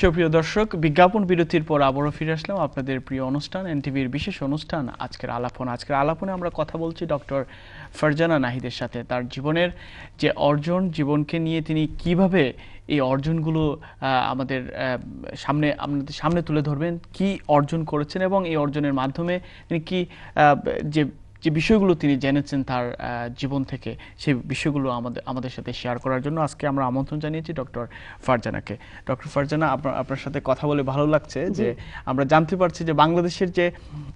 সুপ্রিয় দর্শক, বিজ্ঞাপন বিরতির পর আবারও ফিরে আসলাম আপনাদের প্রিয় অনুষ্ঠান, এনটিভির বিশেষ অনুষ্ঠান, আজকের আলাপন। আজকের আলাপনে আমরা কথা বলছি ডক্টর ফারজানা নাহিদের সাথে। তার জীবনের যে অর্জন, জীবনকে নিয়ে তিনি কীভাবে এই অর্জনগুলো আমাদের সামনে আমাদের সামনে তুলে ধরবেন, কি অর্জন করেছেন এবং এই অর্জনের মাধ্যমে তিনি কি যে যে বিষয়গুলো তিনি জেনেছেন তার জীবন থেকে সেই বিষয়গুলো আমাদের আমাদের সাথে শেয়ার করার জন্য আজকে আমরা আমন্ত্রণ জানিয়েছি ডক্টর ফারজানাকে। ডক্টর ফারজানা আপনার আপনার সাথে কথা বলে ভালো লাগছে যে আমরা জানতে পারছি যে বাংলাদেশের যে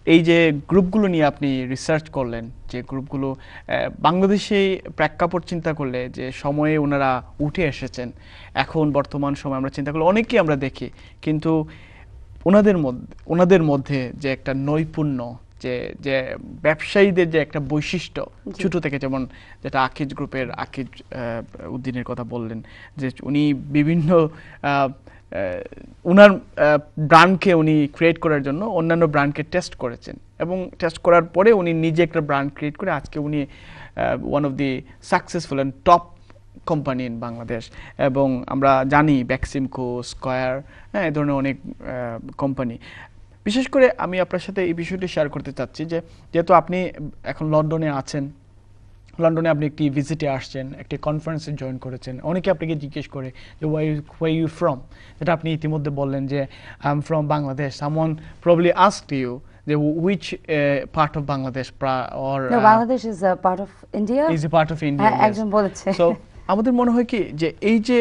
এই যে গ্রুপগুলো নিয়ে আপনি রিসার্চ করলেন যে গ্রুপগুলো আহ, বাংলাদেশেই প্রেক্ষাপট চিন্তা করলে যে সময়ে ওনারা উঠে এসেছেন এখন বর্তমান সময় আমরা চিন্তা করলে অনেকেই আমরা দেখি কিন্তু ওনাদের মধ্যে ওনাদের মধ্যে যে একটা নৈপুণ্য যে যে ব্যবসায়ীদের যে একটা বৈশিষ্ট্য ছোট থেকে যেমন যেটা আকিজ গ্রুপের আকিজ উদ্দিনের কথা বললেন যে উনি বিভিন্ন ওনার ব্র্যান্ডকে উনি ক্রিয়েট করার জন্য অন্যান্য ব্র্যান্ডকে টেস্ট করেছেন এবং টেস্ট করার পরে উনি নিজে একটা ব্র্যান্ড ক্রিয়েট করে আজকে উনি one of the successful and top company in Bangladesh এবং আমরা জানি ব্যাক্সিমকো স্কয়ার হ্যাঁ এ ধরনের অনেক কোম্পানি বিশেষ করে আমি আপনার সাথে এই বিষয়টি শেয়ার করতে চাচ্ছি যে যেহেতু আপনি এখন লন্ডনে আছেন লন্ডনে আপনি একটি ভিজিটে আসছেন একটি কনফারেন্সে জয়েন করেছেন অনেকে আপনাকে জিজ্ঞেস করে যে ওয়াই ওয়াই ইউ ফ্রম যেটা আপনি ইতিমধ্যে বললেন যে I am from Bangladesh someone probably ask you যে which part of Bangladesh or No, Bangladesh is a part of is a part of India একজন বলেছে। সো আমাদের মনে হয় কি যে এই যে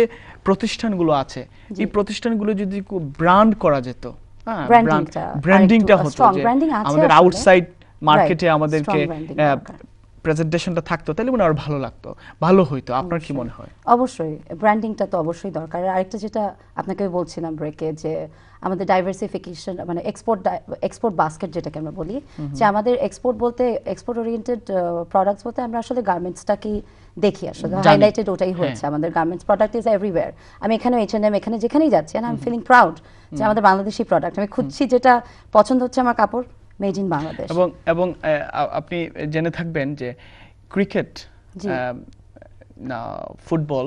প্রতিষ্ঠানগুলো আছে এই প্রতিষ্ঠানগুলো যদি ব্র্যান্ড করা যেত Brandingটা ব্র্যান্ডিংটা হতো যে আমাদের আউটসাইড মার্কেটে আমাদেরকে। প্রেজেন্টেশনটা থাকতো তাহলে মনে হয় ভালো লাগতো। ভালো হইতো আপনার কি মনে হয়? অবশ্যই ব্র্যান্ডিংটা তো অবশ্যই দরকার। আর আরেকটা যেটা আপনাকে বলছিলাম ব্রেকে যে আমাদের ডাইভার্সিফিকেশন মানে এক্সপোর্ট এক্সপোর্ট বাস্কেট যেটাকে আমরা বলি যে আমাদের এক্সপোর্ট বলতে এক্সপোর্ট ওরিয়েন্টেড প্রোডাক্টস বলতে আমরা আসলে গার্মেন্টসটাকেই দেখি আসলে। হাইলাইটেড ওটাই হ্যাঁ। হয়েছে আমাদের গার্মেন্টস প্রোডাক্ট ইজ এভরিওয়্যার আমি এখানে এইচ এন এম এখানে যেখানেই যাচ্ছি আই এম ফিলিং প্রাউড যে আমাদের বাংলাদেশি প্রোডাক্ট আমি খুঁজছি যেটা পছন্দ হচ্ছে আমার কাপড় মেড ইন বাংলাদেশ এবং এবং আপনি জেনে থাকবেন যে ক্রিকেট। ফুটবল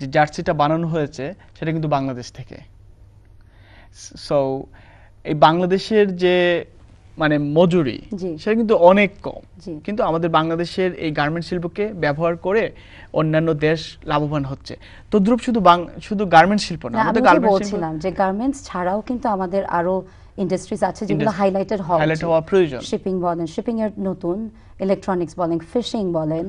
যে জার্সিটা বানানো হয়েছে সেটা কিন্তু বাংলাদেশ থেকে। সো এই বাংলাদেশের যে মানে মজুরি সেটা কিন্তু অনেক কম। কিন্তু আমাদের বাংলাদেশের এই গার্মেন্ট শিল্পকে ব্যবহার করে অন্যান্য দেশ লাভবান হচ্ছে। তদ্রুপ শুধু শুধু গার্মেন্ট শিল্প না না, আমি আমাদের গার্মেন্টস বলছিলাম যে গার্মেন্টস ছাড়াও কিন্তু আমাদের আরও ইন্ডাস্ট্রিজ আছে যেগুলো হাইলাইটেড হওয়া highlight হওয়া প্রয়োজন। শিপিং বলেন শিপিং এর নতুন ইলেকট্রনিক্স বলেন ফিশিং বলেন বলেন।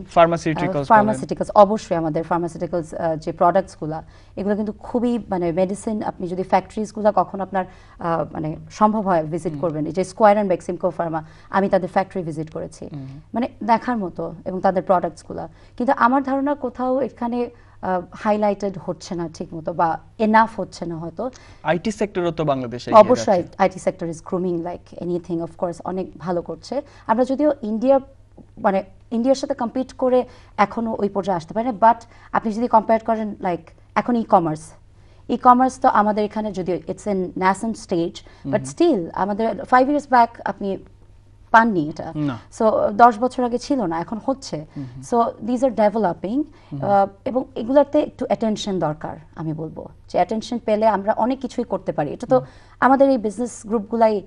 ফার্মাসিউটিক্যালস অবশ্যই আমাদের ফার্মাসিউটিক্যালস যে প্রোডাক্টসগুলা এগুলো কিন্তু খুবই মানে মেডিসিন আপনি যদি ফ্যাক্টরিজগুলা কখন আপনার মানে সম্ভব হয় ভিজিট করবেন এই যে স্কোয়ার অ্যান্ড বেক্সিমকো ফার্মা আমি তাদের ফ্যাক্টরি ভিজিট করেছি। মানে দেখার মতো এবং তাদের প্রোডাক্টসগুলা কিন্তু আমার ধারণা কোথাও এখানে হাইলাইটেড হচ্ছে না ঠিক মতো বা এনাফ হচ্ছে না হয়তো। আইটি সেক্টরও তো বাংলাদেশে অবশ্যই IT sector is grooming like anything course অনেক ভালো করছে। আমরা যদিও ইন্ডিয়া মানে ইন্ডিয়ার সাথে কম্পিট করে এখনও ওই পর্যায়ে আসতে পারি না বাট আপনি যদি কম্পেয়ার করেন লাইক এখন ই কমার্স ই কমার্স তো আমাদের এখানে যদিও it's an nascent stage but still আমাদের ফাইভ ইয়ার্স ব্যাক আপনি পাননি এটা। সো দশ বছর আগে ছিল না এখন হচ্ছে। সো দিজ আর ডেভেলপিং এবং এগুলাতে একটু অ্যাটেনশন দরকার আমি বলব। যে অ্যাটেনশন পেলে আমরা অনেক কিছুই করতে পারি। এটা তো আমাদের এই বিজনেস গ্রুপগুলাই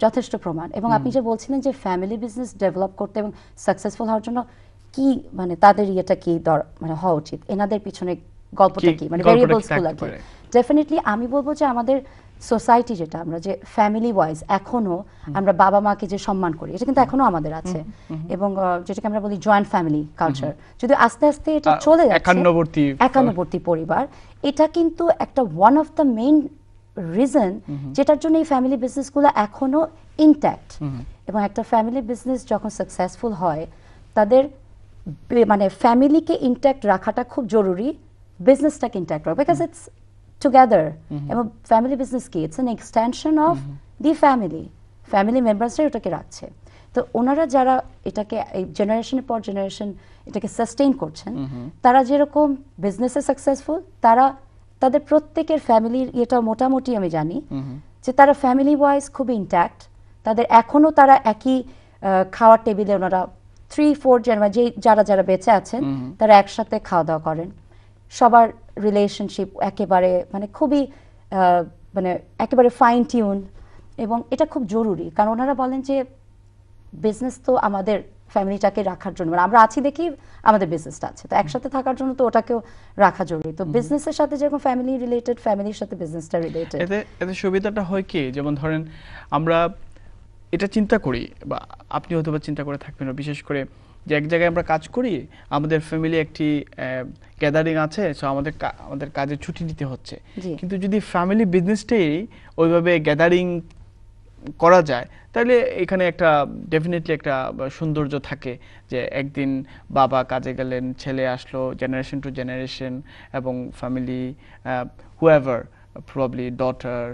যথেষ্ট প্রমাণ। এবং আপনি যে বলছিলেন যে ফ্যামিলি বিজনেস ডেভেলপ করতে এবং সাকসেসফুল হওয়ার জন্য কি মানে তাদের ইয়েটা কি মানে হওয়া উচিত? এনাদের পিছনে গল্পটা কি- মানে ভেরিয়েবলসগুলা কি? ডেফিনেটলি আমি বলব যে আমাদের সোসাইটি যেটা আমরা যে ফ্যামিলি ওয়াইজ এখনও আমরা বাবা মাকে যে সম্মান করি এটা কিন্তু এখনও আমাদের আছে। এবং যেটাকে আমরা বলি জয়েন্ট ফ্যামিলি কালচার যদি আস্তে আস্তে এটা চলে যাচ্ছে একান্নবর্তী একান্নবর্তী পরিবার এটা কিন্তু একটা one of the main reason যেটার জন্য এই ফ্যামিলি বিজনেসগুলো এখনও ইনট্যাক্ট এবং একটা ফ্যামিলি বিজনেস যখন সাকসেসফুল হয় তাদের মানে ফ্যামিলিকে ইনট্যাক্ট রাখাটা খুব জরুরি বিজনেসটাকে ইনট্যাক্ট রাখা। বিকজ ইটস টুগেদার এবং ফ্যামিলি বিজনেস কি? It's an extension of the family family মেম্বার্সরাই ওটাকে রাখছে। তো ওনারা যারা এটাকে এই জেনারেশনের পর জেনারেশন এটাকে সাস্টেইন করছেন তারা যেরকম বিজনেসে সাকসেসফুল তারা তাদের প্রত্যেকের ফ্যামিলির এটা মোটামুটি আমি জানি যে তারা ফ্যামিলি ওয়াইজ খুবই ইন্ট্যাক্ট তাদের এখনও তারা একই খাওয়ার টেবিলে ওনারা থ্রি ফোর যে যারা যারা বেঁচে আছেন তারা একসাথে খাওয়া দাওয়া করেন। সবার রিলেশনশিপ একেবারে মানে খুবই মানে একেবারে ফাইন টিউন এবং এটা খুব জরুরি। কারণ ওনারা বলেন যে বিজনেস তো আমাদের ফ্যামিলিটাকে রাখার জন্য মানে আমরা আছি দেখি আমাদের বিজনেসটা আছে। তো একসাথে থাকার জন্য তো ওটাকেও রাখা জরুরি। তো বিজনেসের সাথে যেরকম ফ্যামিলি রিলেটেড ফ্যামিলির সাথে বিজনেসটা রিলেটেড এতে এতে সুবিধাটা হয় কি? যেমন ধরেন আমরা এটা চিন্তা করি বা আপনি হয়তো বা চিন্তা করে থাকবেন বিশেষ করে যে এক জায়গায় আমরা কাজ করি আমাদের ফ্যামিলি একটি গ্যাদারিং আছে সো আমাদের আমাদের কাজে ছুটি নিতে হচ্ছে। কিন্তু যদি ফ্যামিলি বিজনেসটাই ওইভাবে গ্যাদারিং করা যায় তাহলে এখানে একটা ডেফিনেটলি একটা সৌন্দর্য থাকে যে একদিন বাবা কাজে গেলেন ছেলে আসলো জেনারেশন টু জেনারেশন এবং family however probably daughter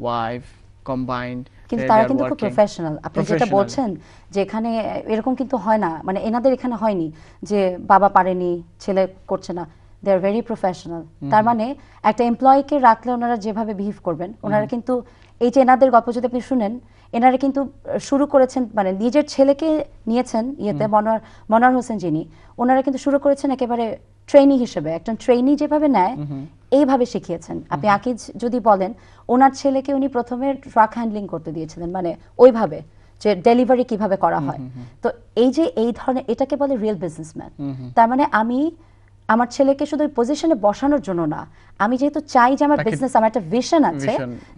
wife combined কিন্তু তারা কিন্তু খুব প্রফেশনাল আপনি যেটা বলছেন যে এখানে এরকম কিন্তু হয় না মানে এনাদের এখানে হয়নি যে বাবা পারেনি ছেলে করছে না। দে আর ভেরি প্রফেশনাল তার মানে একটা এমপ্লয়িকে রাখলে ওনারা যেভাবে বিহেভ করবেন ওনারা কিন্তু এই যে এনাদের গল্প যদি আপনি শুনেন এনারা কিন্তু শুরু করেছেন মানে নিজের ছেলেকে নিয়েছেন ইয়েতে মনোয়ার মনোয়ার হোসেন যিনি ওনারা কিন্তু শুরু করেছেন একেবারে ট্রেনি হিসেবে একজন ট্রেনি যেভাবে নেয় এইভাবে শিখিয়েছেন। আপনি আকিজ যদি বলেন ওনার ছেলেকে উনি প্রথমে ট্রাক হ্যান্ডলিং করতে দিয়েছিলেন মানে ওইভাবে যে ডেলিভারি কীভাবে করা হয়। তো এই যে এই ধরনের এটাকে বলে রিয়েল বিজনেসম্যান তার মানে আমি আমার ছেলেকে শুধু ওই পজিশনে বসানোর জন্য না আমি যেহেতু চাই যে আমার বিজনেস আমার একটা ভিশন আছে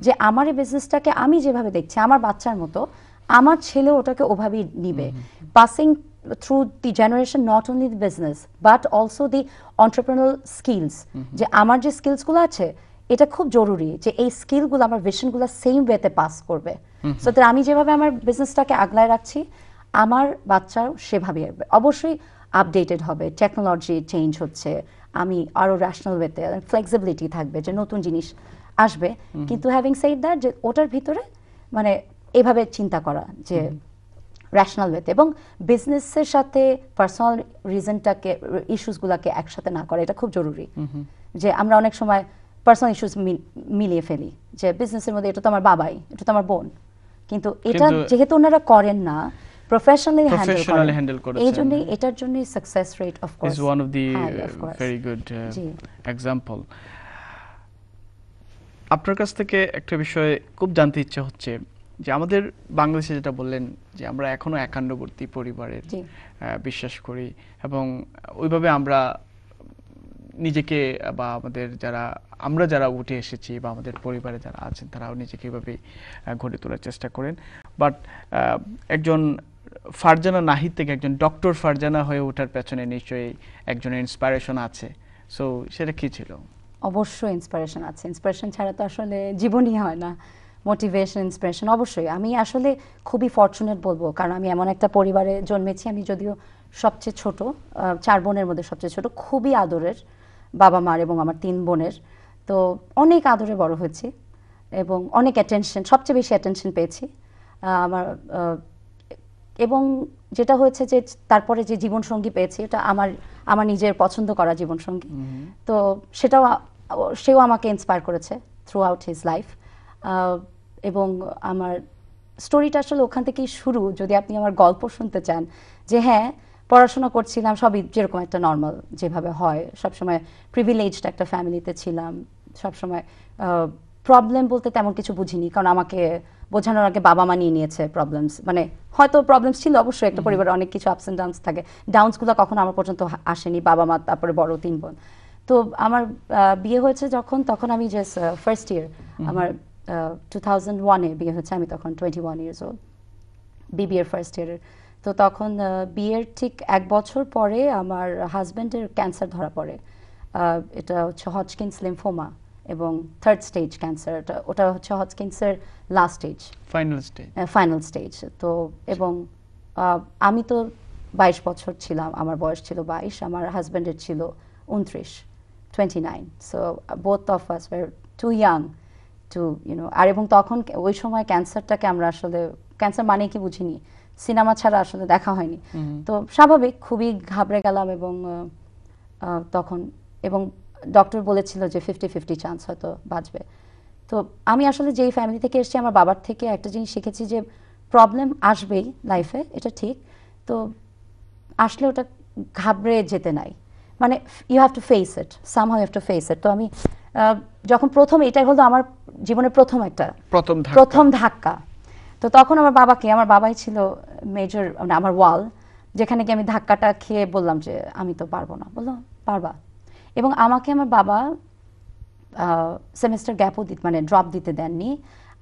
যে আমার এই বিজনেসটাকে আমি যেভাবে দেখছি আমার বাচ্চার মতো আমার ছেলে ওটাকে ওভাবেই নিবে। Passing through the generation not only the business but also the entrepreneur skills যে আমার যে স্কিলসগুলো আছে এটা খুব জরুরি যে এই স্কিলগুলো আমার ভিশনগুলো সেম ওয়েতে পাস করবে। সো আমি যেভাবে আমার বিজনেসটাকে আগলায় রাখছি আমার বাচ্চাও সেভাবে। অবশ্যই আপডেটেড হবে টেকনোলজি চেঞ্জ হচ্ছে আমি আরও র্যাশনাল ওয়েতে ফ্লেক্সিবিলিটি থাকবে যে নতুন জিনিস আসবে। কিন্তু হ্যাভিং সেইড দ্যাট যে ওটার ভিতরে মানে এভাবে চিন্তা করা যে র্যাশনাল ওয়েতে এবং বিজনেসের সাথে পার্সোনাল রিজনটাকে ইস্যুসগুলোকে একসাথে না করা এটা খুব জরুরি। যে আমরা অনেক সময় পার্সোনাল ইস্যুস মিলিয়ে ফেলি। যে বিজনেসের মধ্যে এটা তো আমার বাবাই এটা তো আমার বোন। কিন্তু এটা যেহেতু ওনারা করেন না Professionally করেন। handle করেছেন। এই জন্যই এটার জন্যই success rate of course is one of the high, uh, of course. very good uh, জি। example. আপনার কাছ থেকে একটা বিষয় খুব জানতে ইচ্ছে হচ্ছে। যে আমাদের বাংলাদেশে যেটা বললেন যে আমরা এখনও একান্নবর্তী পরিবারের বিশ্বাস করি এবং ওইভাবে আমরা নিজেকে বা আমাদের যারা আমরা যারা উঠে এসেছি বা আমাদের পরিবারে যারা আছেন তারাও নিজেকে এভাবেই গড়ে তোলার চেষ্টা করেন। বাট একজন ফারজানা নাহিদ থেকে একজন ডক্টর ফারজানা হয়ে ওঠার পেছনে নিশ্চয়ই একজনের ইন্সপায়ারেশন আছে। সো সেটা কি ছিল? অবশ্যই ইন্সপিরেশন আছে। ইন্সপিরেশন ছাড়া তো আসলে জীবনই হয় না। মোটিভেশন ইন্সপিরেশন অবশ্যই। আমি আসলে খুবই ফর্চুনেট বলব কারণ আমি এমন একটা পরিবারে জন্মেছি আমি যদিও সবচেয়ে ছোট চার বোনের মধ্যে সবচেয়ে ছোট খুবই আদরের বাবা মার এবং আমার তিন বোনের। তো অনেক আদরে বড় হয়েছি এবং অনেক অ্যাটেনশন সবচেয়ে বেশি অ্যাটেনশন পেয়েছি। আমার এবং যেটা হয়েছে যে তারপরে যে জীবনসঙ্গী পেয়েছি এটা আমার আমার নিজের পছন্দ করা জীবনসঙ্গী। তো সেটাও সেও আমাকে ইন্সপায়ার করেছে থ্রু আউট হিজ লাইফ এবং আমার স্টোরিটা আসলে ওখান থেকেই শুরু যদি আপনি আমার গল্প শুনতে চান যে হ্যাঁ পড়াশোনা করছিলাম সবই যেরকম একটা নর্মাল যেভাবে হয়। সবসময় প্রিভিলেজড একটা ফ্যামিলিতে ছিলাম সবসময় প্রবলেম বলতে তেমন কিছু বুঝিনি কারণ আমাকে বোঝানোর আগে বাবা মা নিয়ে নিয়েছে প্রবলেমস মানে হয়তো প্রবলেমস ছিল অবশ্যই একটা পরিবারে অনেক কিছু আপস অ্যান্ড ডাউনস থাকে। ডাউনসগুলো কখনো আমার পর্যন্ত আসেনি বাবা মা তারপরে বড় তিন বোন। তো আমার বিয়ে হয়েছে যখন তখন আমি জাস্ট ফার্স্ট ইয়ার আমার টু থাউজেন্ড ওয়ানে বিয়ে হয়েছে আমি তখন টোয়েন্টি ওয়ান ইয়ার্স ওল্ড বিবিএর ফার্স্ট ইয়ারের তো তখন বিয়ের ঠিক এক বছর পরে আমার হাজব্যান্ডের ক্যান্সার ধরা পড়ে। এটা হচ্ছে হজকিন্স লিম্ফোমা এবং থার্ড স্টেজ ক্যান্সার ওটা হচ্ছে হজকিন্সের last stage final stage final stage তো এবং আমি তো বাইশ বছর ছিলাম আমার বয়স ছিল বাইশ আমার হাজব্যান্ডের ছিল উনত্রিশ twenty nine so both of us were too young to you know আর এবং তখন ওই সময় ক্যান্সারটাকে আমরা আসলে ক্যান্সার মানে কি বুঝিনি? সিনেমা ছাড়া আসলে দেখা হয়নি। তো স্বাভাবিক খুবই ঘাবড়ে গেলাম এবং তখন এবং ডক্টর বলেছিল যে ফিফটি ফিফটি চান্স হয়তো বাঁচবে। তো আমি আসলে যেই ফ্যামিলি থেকে এসেছি আমার বাবার থেকে একটা জিনিস শিখেছি যে প্রবলেম আসবেই লাইফে এটা ঠিক। তো আসলে ওটা ঘাবড়ে যেতে নাই। মানে you have to face it somehow have to face it তো আমি যখন প্রথম এটাই হলো আমার জীবনের প্রথম একটা প্রথম প্রথম ধাক্কা। তো তখন আমার বাবাকে আমার বাবাই ছিল মেজর মানে আমার ওয়াল যেখানে গিয়ে আমি ধাক্কাটা খেয়ে বললাম যে আমি তো পারব না। বলল পারবা। এবং আমাকে আমার বাবা সেমেস্টার গ্যাপও দিতে মানে ড্রপ দিতে দেননি।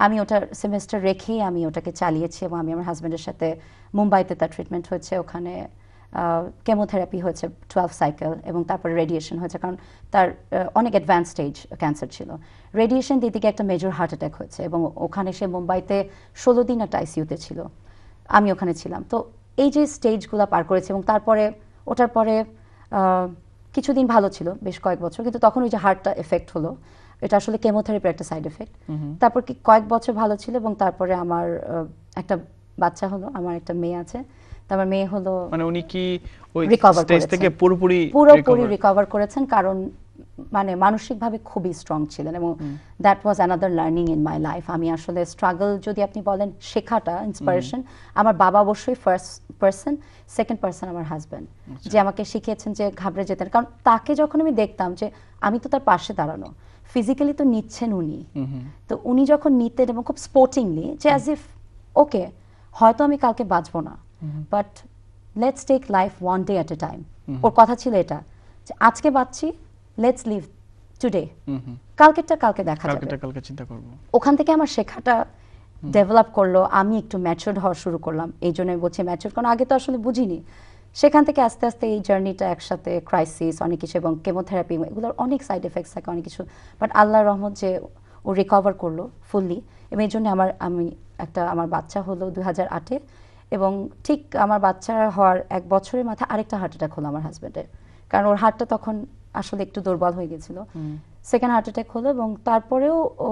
আমি ওটা সেমেস্টার রেখেই আমি ওটাকে চালিয়েছি এবং আমি আমার হাজব্যান্ডের সাথে মুম্বাইতে তার ট্রিটমেন্ট হয়েছে ওখানে কেমোথেরাপি হয়েছে টুয়েলভ সাইকেল এবং তারপরে রেডিয়েশন হয়েছে কারণ তার অনেক অ্যাডভান্স স্টেজ ক্যান্সার ছিল। রেডিয়েশন দিতে গিয়ে একটা মেজর হার্ট অ্যাটাক হয়েছে এবং ওখানে সে মুম্বাইতে ষোলো দিন একটা আইসিইউতে ছিল। আমি ওখানে ছিলাম। তো এই যে স্টেজগুলো পার করেছে এবং তারপরে ওটার পরে কিছুদিন ভালো ছিল বেশ কয়েক বছর কিন্তু তখন ওই যে হার্টটা এফেক্ট হলো এটা আসলে কেমোথেরাপির একটা সাইড এফেক্ট তারপর কি কয়েক বছর ভালো ছিল এবং তারপরে আমার একটা বাচ্চা হলো আমার একটা মেয়ে আছে। তারপর মেয়ে হলো মানে উনি কি ওই স্টেজ। থেকে পুরোপুরি পুরোপুরি রিকভার করেছেন কারণ মানে মানসিকভাবে খুবই স্ট্রং ছিলেন এবং that was another learning in my life আমি আসলে স্ট্রাগল যদি আপনি বলেন শেখাটা ইন্সপিরেশন আমার বাবা অবশ্যই ফার্স্ট পার্সন সেকেন্ড পার্সন আমার হাজব্যান্ড যে আমাকে শিখিয়েছেন যে ঘাবড়ে যেতেন কারণ তাকে যখন আমি দেখতাম যে আমি তো তার পাশে দাঁড়ানো ফিজিক্যালি তো নিচ্ছেন উনি। তো উনি যখন নিতেন এবং খুব স্পোর্টিংলি যে অ্যাজ ইফ ওকে হয়তো আমি কালকে বাঁচবো না। But let's take life one day at a time ওর কথা ছিল এটা যে আজকে বাঁচছি লেটস লিভ টুডে। কালকেরটা কালকে দেখা যাবে। কালকে চিন্তা করব। ওখান থেকে আমার শেখাটা ডেভেলপ করল আমি একটু ম্যাচিওর হওয়া শুরু করলাম। এই জন্য আমি বলছি ম্যাচিওর কারণ আগে তো আসলে বুঝিনি। সেখান থেকে আস্তে আস্তে এই জার্নিটা একসাথে ক্রাইসিস অনেক কিছু এবং কেমোথেরাপি এগুলোর অনেক সাইড এফেক্টস থাকে অনেক কিছু। বাট আল্লাহর রহমত যে ও রিকভার করল ফুললি এবং এই জন্য আমার আমি একটা আমার বাচ্চা হলো দু হাজার আটে। এবং ঠিক আমার বাচ্চা হওয়ার এক বছরের মাথায় আরেকটা হার্ট অ্যাটাক হলো আমার হাজব্যান্ডের কারণ ওর হার্টটা তখন আসলে একটু দুর্বল হয়ে গেছিল। সেকেন্ড হার্ট অ্যাটাক হলো এবং তারপরেও ও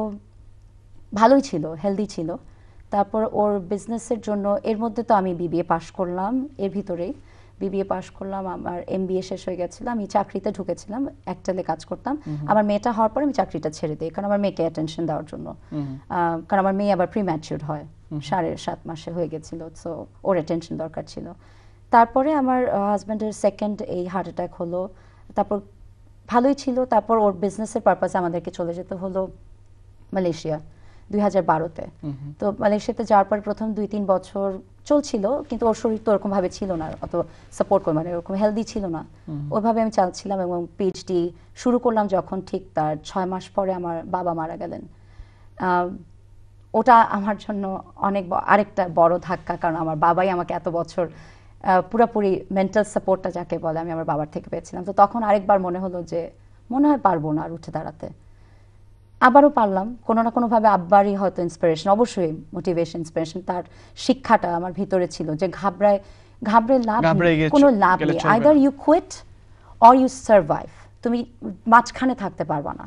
ভালোই ছিল হেলদি ছিল। তারপর ওর বিজনেসের জন্য এর মধ্যে তো আমি বিবিএ পাশ করলাম এর ভিতরেই। বিবিএ পাশ করলাম আমার এমবিএ শেষ হয়ে গেছিল আমি চাকরিতে ঢুকেছিলাম একটালে কাজ করতাম। আমার মেয়েটা হওয়ার পরে আমি চাকরিটা ছেড়ে দিই কারণ আমার মেয়েকে অ্যাটেনশন দেওয়ার জন্য। কারণ আমার মেয়ে আবার প্রি ম্যাচিউর হয়। সাড়ে সাত মাসে হয়ে গেছিল সো ওর অ্যাটেনশন দরকার ছিল। তারপরে আমার হাজব্যান্ডের সেকেন্ড এই হার্ট অ্যাটাক হলো। তারপর ভালোই ছিল তারপর ওর বিজনেসের পারপাসে আমাদেরকে চলে যেতে হলো মালয়েশিয়া দুই হাজার বারোতে। তো মালয়েশিয়াতে যাওয়ার পর প্রথম দুই তিন বছর চলছিল কিন্তু ওর শরীর তো ওরকম ভাবে ছিল না অত সাপোর্ট করে মানে ওরকম হেলদি ছিল না। ওইভাবে আমি চালছিলাম এবং পিএইচডি শুরু করলাম যখন ঠিক তার ছয় মাস পরে আমার বাবা মারা গেলেন। আহ, ওটা আমার জন্য অনেক আরেকটা বড় ধাক্কা। কারণ আমার বাবাই আমাকে এত বছর পুরোপুরি মেন্টাল সাপোর্টটা যাকে বলে আমি আমার বাবার থেকে পেয়েছিলাম। তো তখন আরেকবার মনে হলো যে মনে হয় পারব না আর উঠে দাঁড়াতে। আবারও পারলাম। কোনো না কোনোভাবে আব্বারই হয়তো ইন্সপিরেশন অবশ্যই মোটিভেশন ইন্সপিরেশন তার শিক্ষাটা আমার ভিতরে ছিল যে ঘাবড়ায় ঘাবড়ে লাভ কোনো লাভ নেই। Either. You quit or you survive তুমি মাঝখানে থাকতে পারবা না।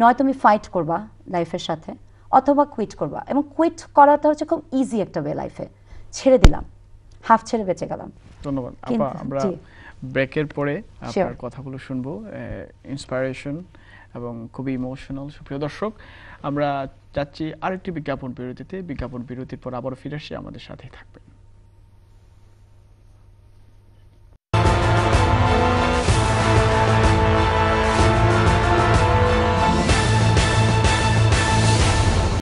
নয় তুমি ফাইট করবা লাইফের সাথে। অথবা কুইট করবা। এবং কুইট করাটা হচ্ছে খুব ইজি একটা ওয়ে লাইফে ছেড়ে দিলাম। হাফ ছেড়ে বেঁচে গেলাম। ধন্যবাদ। আপা আমরা ব্রেকের পরে আপনার কথাগুলো শুনব। ইন্সপায়ারেশন এবং খুবই ইমোশনাল সুপ্রিয় দর্শক আমরা চাচ্ছি আরেকটি বিজ্ঞাপন বিরতিতে। বিজ্ঞাপন বিরতির পর আবার ফিরে আসি আমাদের সাথেই থাকবেন।